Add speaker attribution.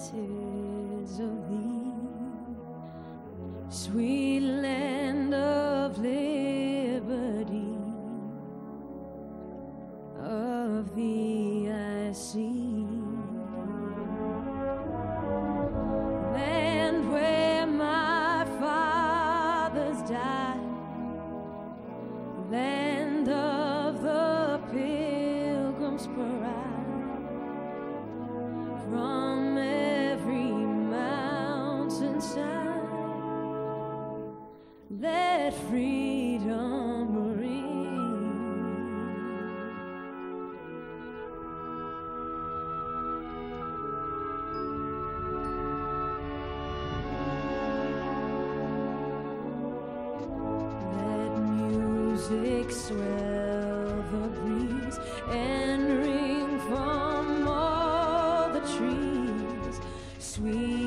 Speaker 1: promises of thee, sweet land of liberty. Of thee I see. Let freedom. Let music swell the breeze and ring from all the trees, sweet